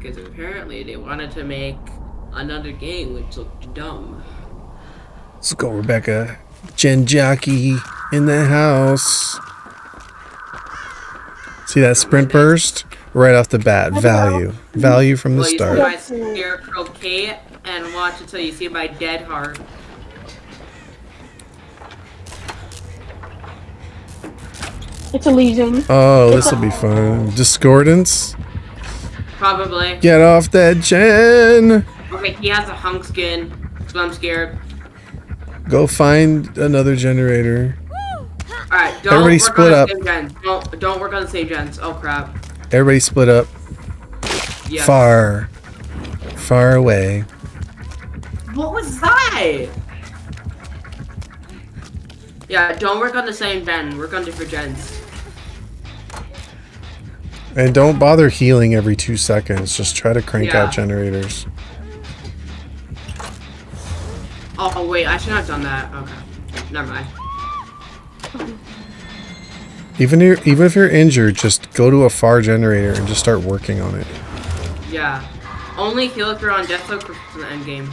because apparently they wanted to make another game which looked dumb. Let's go, Rebecca. Gen Jockey in the house. See that sprint burst? Right off the bat. Value. Value from the well, you start. see my scarecrow Kate and watch until you see my Dead Hard. It's a legion. Oh, this will be fun. Discordance. Probably. Get off that gen. Okay, he has a hunk skin, so I'm scared. Go find another generator. Alright, don't Everybody work split on up. the same gens. Don't, don't work on the same gens. Oh crap. Everybody split up. Yeah. Far. Far away. What was that? Yeah, don't work on the same gen. Work on different gens. And don't bother healing every two seconds. Just try to crank Yeah. out generators. Oh, oh wait, I should have done that. Okay. Never mind. Even if, even if you're injured, just go to a far generator and just start working on it. Yeah. Only heal if you're on Deathloop for the end game.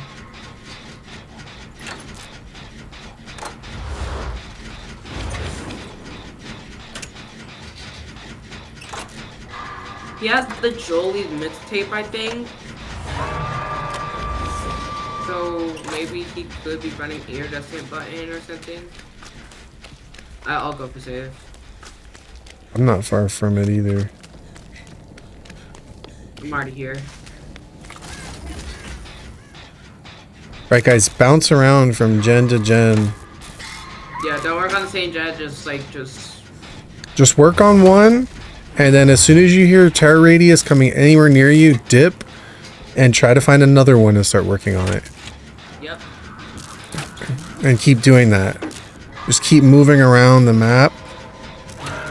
He has the Joey's mixtape, I think. So maybe he could be running iridescent button or something. I'll go for save. I'm not far from it either. I'm already here. Right, guys, bounce around from gen to gen. Yeah, don't work on the same jet, just like, just Just work on one, and then as soon as you hear terror radius coming anywhere near you, dip and try to find another one and start working on it. Yep. And keep doing that. Just keep moving around the map,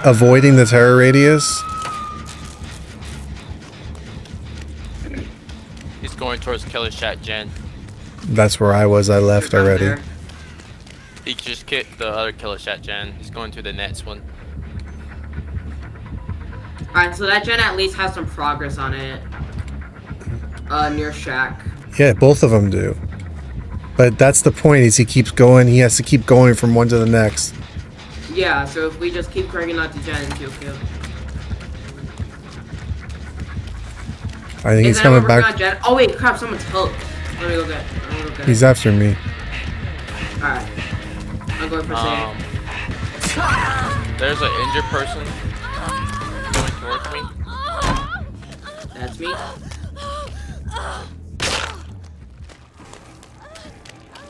avoiding the terror radius. He's going towards Killer Shot Gen. That's where I was. I left already. there. He just kicked the other Killer Shot Gen. He's going to the next one. Alright, so that gen at least has some progress on it. Uh, near Shack. Yeah, both of them do. But that's the point. Is he keeps going. He has to keep going from one to the next. Yeah, so if we just keep cranking out the gens, he'll kill. I think he's coming back. gen? Oh wait, crap, someone's hooked. Let me go get. Let me go get. He's after me. Alright. I'm going for Um, there's an injured person That's me.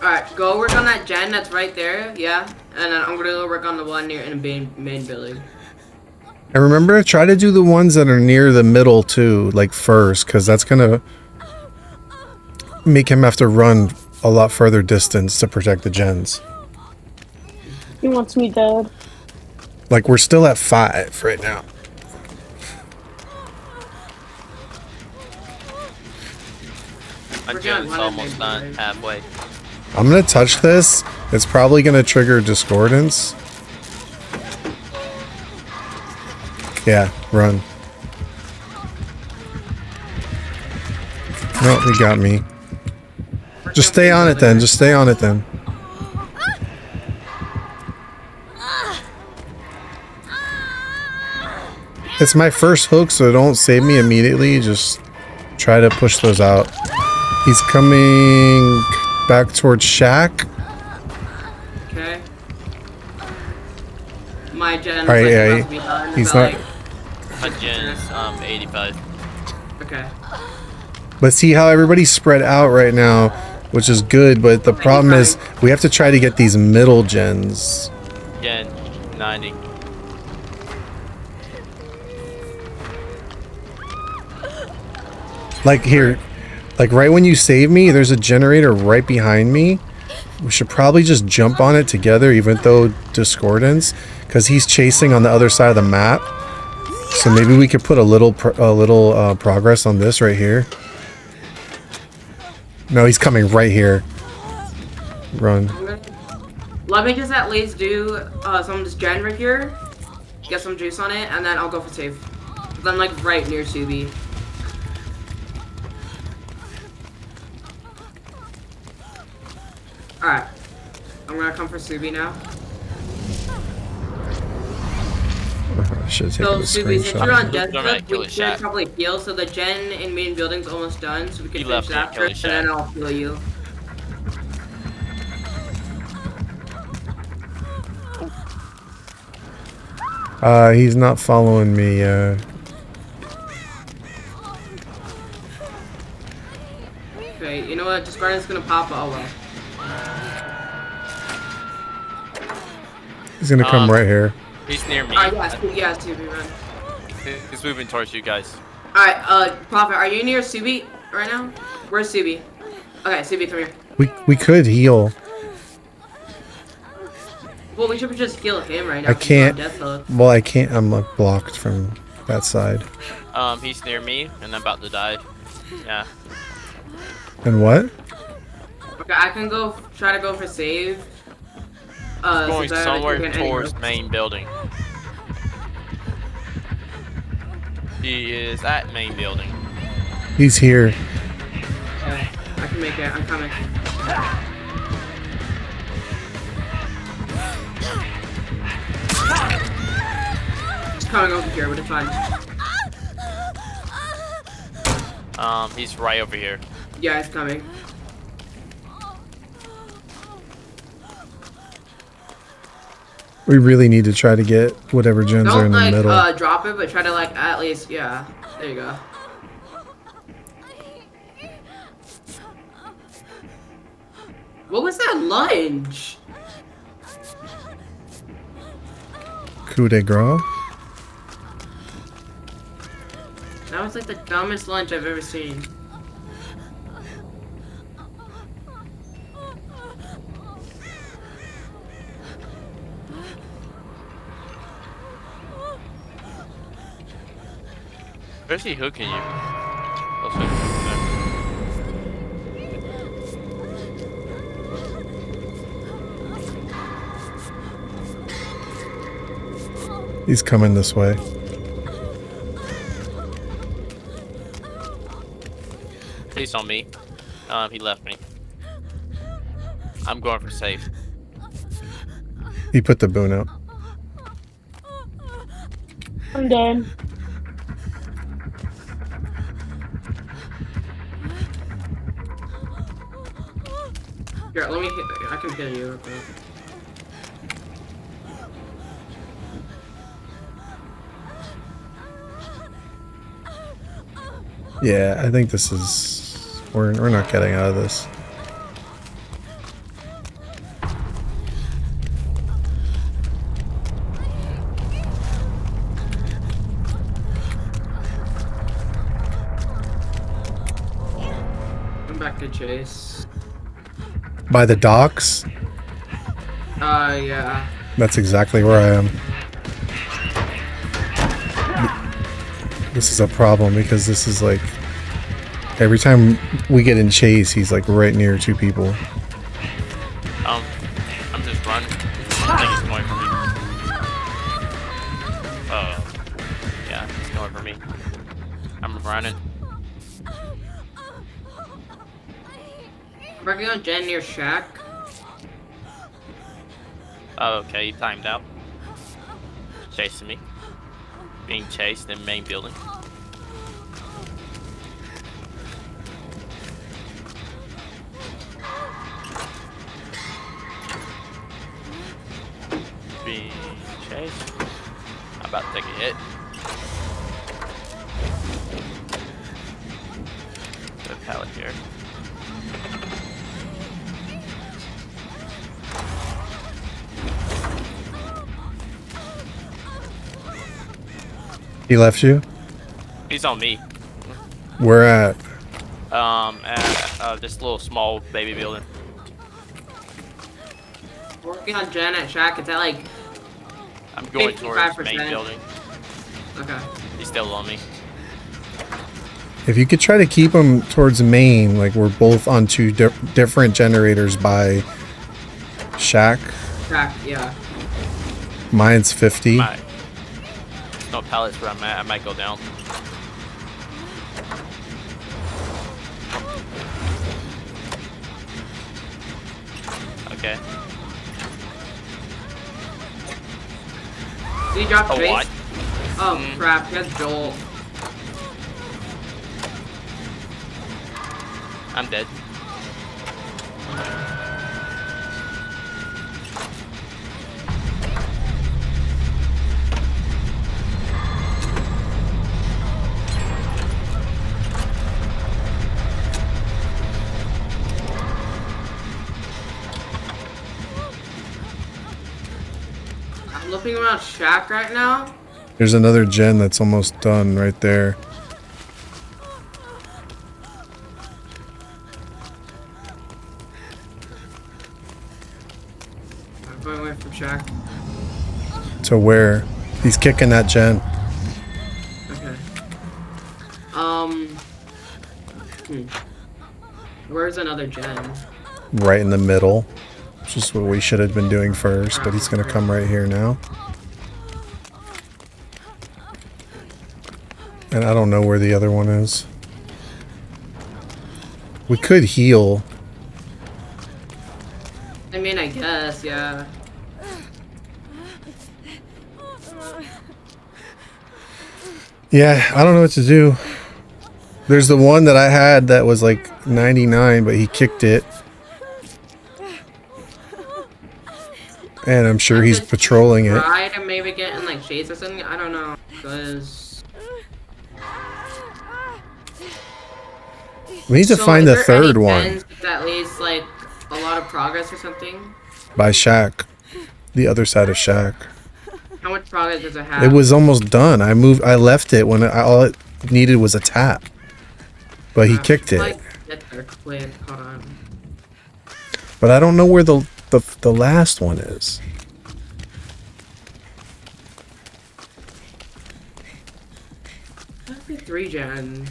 Alright, go work on that gen that's right there, yeah? And then I'm gonna go work on the one near in the main, main building. And remember, try to do the ones that are near the middle too, like first, because that's gonna make him have to run a lot further distance to protect the gens. He wants me dead. Like we're still at five right now. My We're gen's gonna run almost done, halfway. I'm gonna touch this. It's probably gonna trigger discordance. Yeah, run. No, he got me. Just stay on it then. Just stay on it then. It's my first hook, so don't save me immediately. Just try to push those out. He's coming back towards Shack. Okay. My gen. All right, like, yeah, about he- to be done, he's but, not- My gen's um 85. like, okay. But see how everybody's spread out right now, which is good. But the problem is we have to try to get these middle gens. Gen 90. Like here, like right when you save me, there's a generator right behind me. We should probably just jump on it together, even though discordance, because he's chasing on the other side of the map. So maybe we could put a little a little uh, progress on this right here. No, he's coming right here. Run. Let me just at least do uh, some of this gen right here. Get some juice on it, and then I'll go for save. 'Cause I'm like right near Subi. Alright. I'm gonna come for Subi now. I should have taken So, a Subi, since you're on screenshot. death Don't clip, we should shot. probably heal. So the gen in main building's almost done, so we can He finish left that it, kill first, and then. I'll heal you. Uh, he's not following me. Uh, Okay, you know what? This garden's gonna pop. Oh well. He's gonna come Um, right here. He's near me. Alright, yeah, Subi, yeah, Subi, run. He's moving towards you guys. Alright, uh, Prophet, are you near Subi right now? Where's Subi? Okay, Subi, come here. We we could heal. Well, we should just heal him right now. I can't. Death. Well, I can't. I'm like blocked from that side. Um, he's near me, and I'm about to die. Yeah. And what? Okay, I can go try to go for save. Uh, Going since I haven't somewhere taken towards risks. main building. He is at main building. He's here. Okay, I can make it. I'm coming. He's coming over here, but it's fine. Um, he's right over here. Yeah, it's coming. We really need to try to get whatever gens are Don't in the like middle. uh drop it, but try to like at least yeah. There you go. What was that lunge? Coup de grace. That was like the dumbest lunge I've ever seen. Where's he hooking you? Oh, so he's coming this way. He's on me. Um, he left me. I'm going for safe. He put the boon out. I'm dead. I can kill Yeah, I think this is. We're we're not getting out of this. I'm back to chase. By the docks. Uh, yeah. That's exactly where I am. This is a problem because this is like every time we get in chase, he's like right near two people. Shack. Oh, okay, he timed out. Chasing me. Being chased in main building. Being chased. I'm about to take a hit. Good pallet here. He left you? He's on me. We're at. Um, at uh, this little small baby building. Working on Janet at Shack. It's at like. I'm going towards main 55%. building. Okay. He's still on me. If you could try to keep him towards main, like we're both on two di- different generators by Shack. Shack. Yeah. Mine's 50. Might. There's no pallets where I'm at. I might go down. Okay. Did he drop Trace? what? Oh Mm. crap, he has Joel. I'm dead. Around Shack right now. There's another gen that's almost done right there. I'm going away from Shack. To where? He's kicking that gen. Okay. Um. Hmm. Where's another gen? right in the middle. Which is what we should have been doing first, but he's gonna come right here now. And I don't know where the other one is. We could heal. I mean, I guess, yeah. Yeah, I don't know what to do. There's the one that I had that was like 99, but he kicked it. And I'm sure he's patrolling it. Try to maybe get in like shades or something. I don't know, cause. We need to So find the third one gens with At least like a lot of progress or something. by Shack. The other side of Shack. How much progress does it have? It was almost done. I moved. I left it when I, all it needed was a tap. But he Uh, kicked it. Like, get there quick. Hold on. But I don't know where the the, the last one is. That'd be three gen.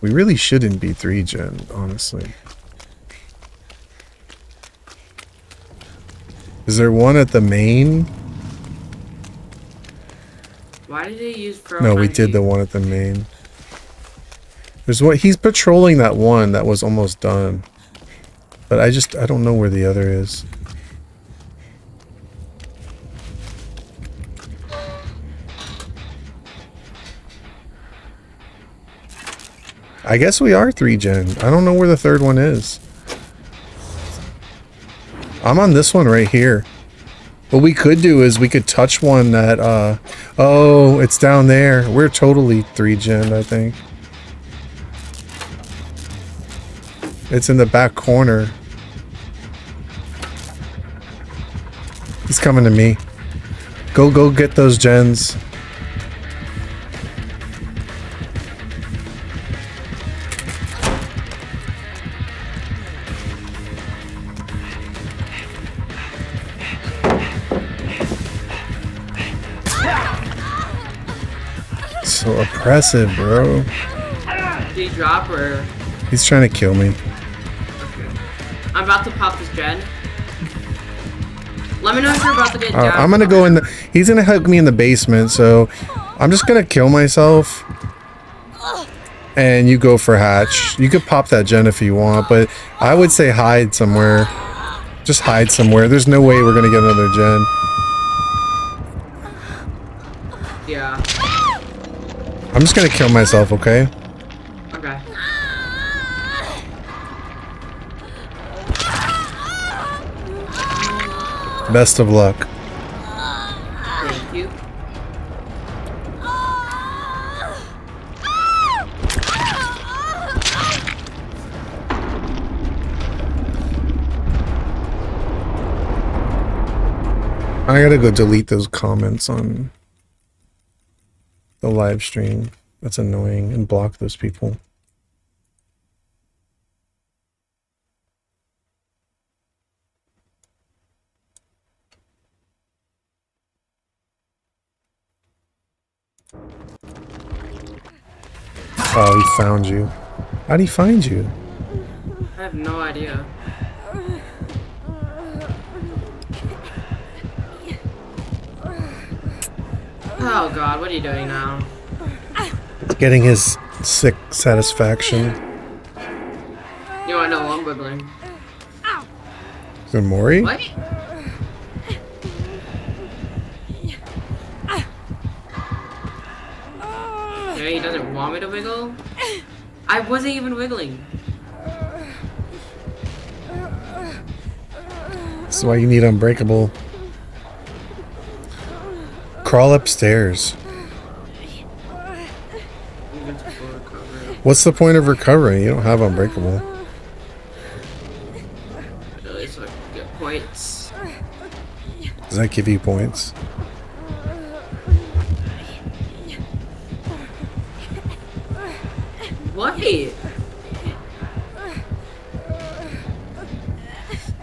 We really shouldn't be three gen, honestly. Is there one at the main? Why did they use Pro No, we 90? did the one at the main. There's what he's patrolling that one that was almost done. But I just I don't know where the other is. I guess we are three gen. I don't know where the third one is. I'm on this one right here. What we could do is we could touch one that, uh, oh, it's down there. We're totally 3 gen, I think. It's in the back corner. He's coming to me. Go, go get those gens. So oppressive, bro. Did he drop or? He's trying to kill me. I'm about to pop this gen. Let me know if you're about to get Uh. I'm gonna go in. The, he's gonna hug me in the basement, so I'm just gonna kill myself. And you go for hatch. You could pop that gen if you want, but I would say hide somewhere. Just hide somewhere. There's no way we're gonna get another gen. Yeah. I'm just gonna kill myself? Okay. Best of luck. Thank you. I gotta go delete those comments on the live stream. That's annoying and block those people. Oh, he found you. How'd he find you? I have no idea. Oh god, what are you doing now? Getting his sick satisfaction. You know what I'm wiggling? Is it Mori? What? He doesn't want me to wiggle? I wasn't even wiggling. That's why you need Unbreakable. Crawl upstairs. Even to full recovery. What's the point of recovering? You don't have Unbreakable. Really, so I get points. Does that give you points?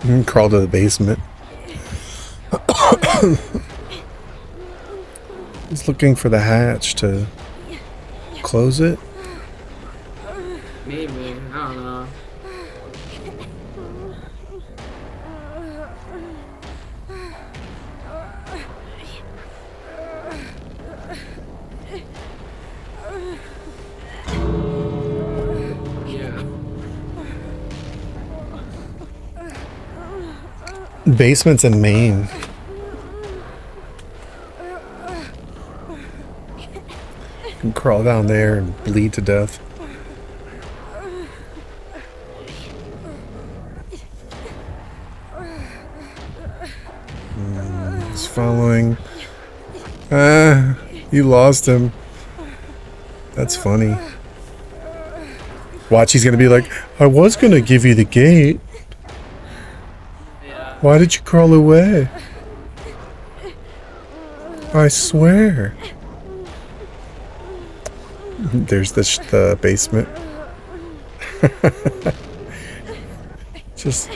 Can crawl to the basement. He's looking for the hatch to close it. Basement's in main. You can crawl down there and bleed to death. Hmm, He's following. Ah, you lost him. That's funny. Watch, he's gonna be like, I was gonna give you the gate. Why did you crawl away? I swear. There's the, sh- the basement. Just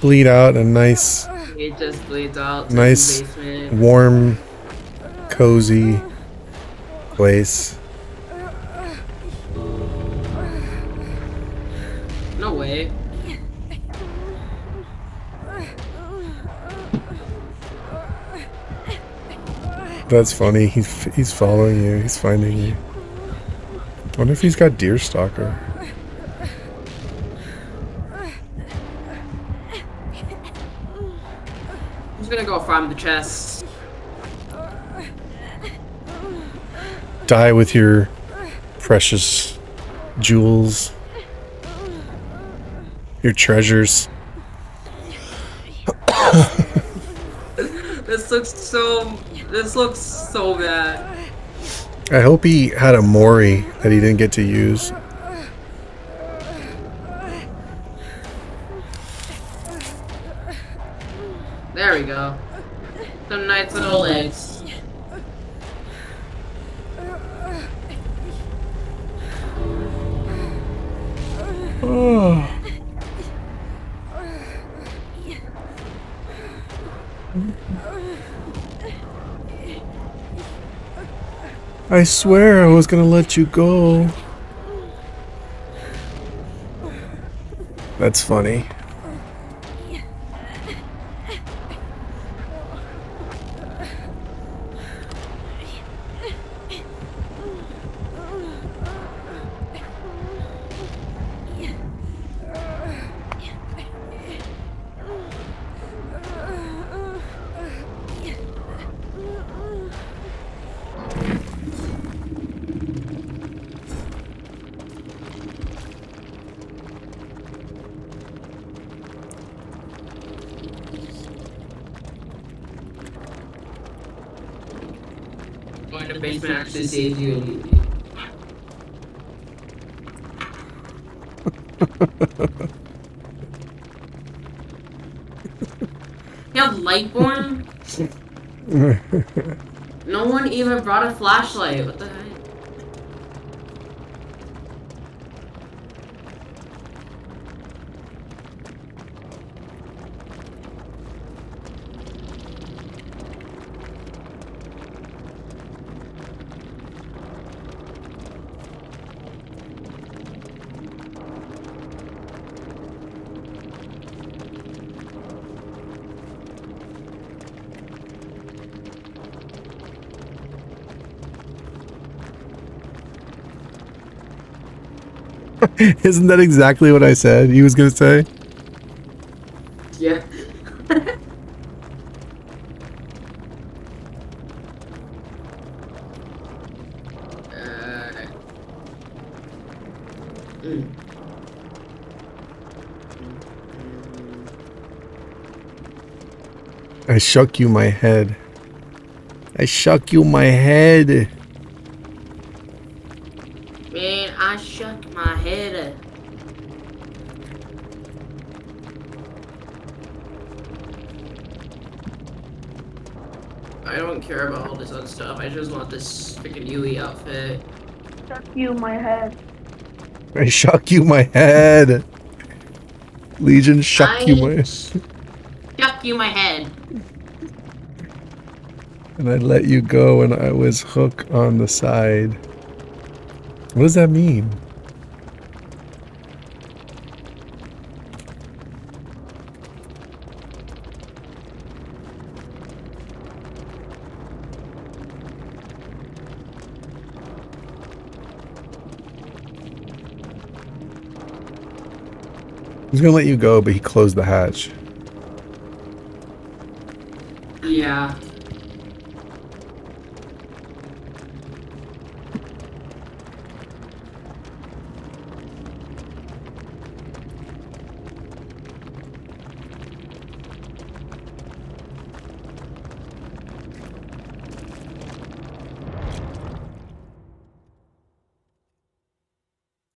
bleed out a nice, It just bleeds out Nice. warm, cozy place. That's funny. He's he's following you. He's finding you. Wonder if he's got Deerstalker. I'm just gonna go farm the chest. Die with your precious jewels. Your treasures. This looks so. This looks so bad. I hope he had a Mori that he didn't get to use. I swear I was gonna let you go. That's funny. Going to basement actually saves you. You have Lightborn? no one even brought a flashlight. What the Isn't that exactly what I said he was gonna say? Yeah. I shuck you my head. I shuck you my head. I my head. I don't care about all this other stuff. I just want this freaking Yui outfit. Stuck you my head. I shook you my head. Legion shook you I- my Shuck you my head. and I let you go and I was hook on the side. What does that mean? He's gonna let you go, but he closed the hatch.